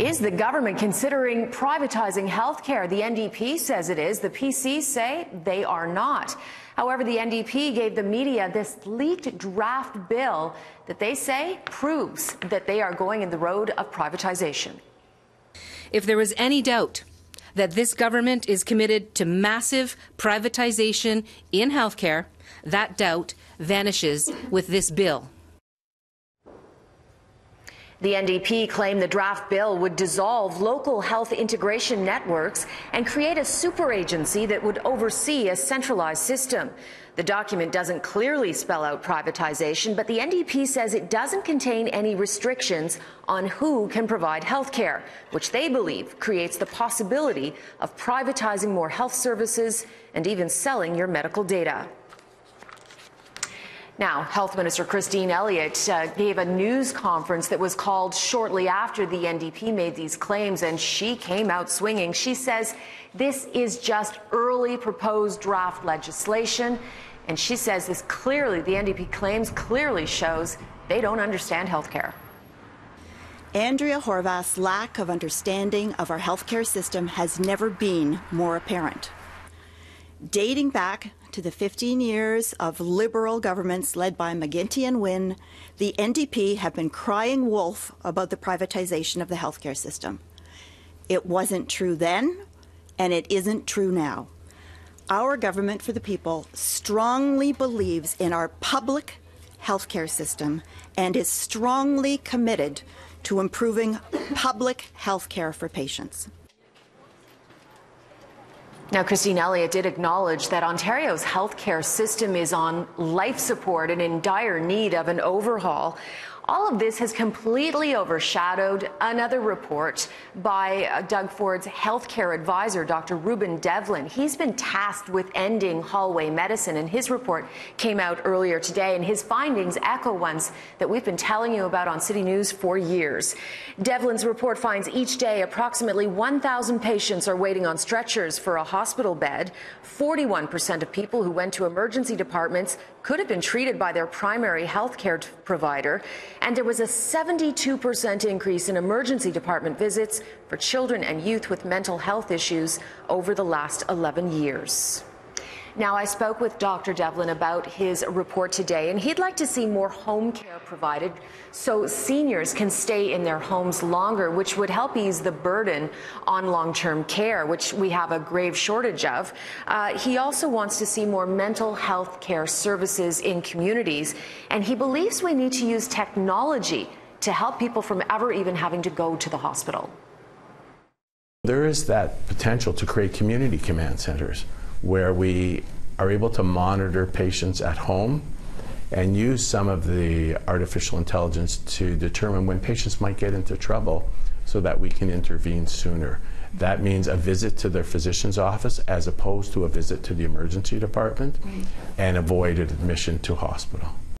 Is the government considering privatizing health care? The NDP says it is. The PCs say they are not. However, the NDP gave the media this leaked draft bill that they say proves that they are going in the road of privatization. If there was any doubt that this government is committed to massive privatization in healthcare, that doubt vanishes with this bill. The NDP claimed the draft bill would dissolve local health integration networks and create a super agency that would oversee a centralized system. The document doesn't clearly spell out privatization, but the NDP says it doesn't contain any restrictions on who can provide health care, which they believe creates the possibility of privatizing more health services and even selling your medical data. Now, Health Minister Christine Elliott uh, gave a news conference that was called shortly after the NDP made these claims, and she came out swinging. She says this is just early proposed draft legislation, and she says this clearly, the NDP claims clearly shows they don't understand health care. Andrea Horwath's lack of understanding of our healthcare system has never been more apparent. Dating back to the 15 years of Liberal governments led by McGuinty and Wynne, the NDP have been crying wolf about the privatization of the healthcare system. It wasn't true then, and it isn't true now. Our government for the people strongly believes in our public healthcare system and is strongly committed to improving public healthcare for patients. Now, Christine Elliott did acknowledge that Ontario's healthcare system is on life support and in dire need of an overhaul. All of this has completely overshadowed another report by uh, Doug Ford's healthcare advisor, Dr. Rueben Devlin. He's been tasked with ending hallway medicine, and his report came out earlier today, and his findings echo ones that we've been telling you about on City News for years. Devlin's report finds each day approximately 1,000 patients are waiting on stretchers for a hospital bed. 41% of people who went to emergency departments could have been treated by their primary health care provider. And there was a 72% increase in emergency department visits for children and youth with mental health issues over the last 11 years. Now, I spoke with Dr. Devlin about his report today, and he'd like to see more home care provided so seniors can stay in their homes longer, which would help ease the burden on long term care, which we have a grave shortage of. Uh, he also wants to see more mental health care services in communities, and he believes we need to use technology to help people from ever even having to go to the hospital. There is that potential to create community command centers where we are able to monitor patients at home and use some of the artificial intelligence to determine when patients might get into trouble so that we can intervene sooner. That means a visit to their physician's office as opposed to a visit to the emergency department right. and avoided admission to hospital.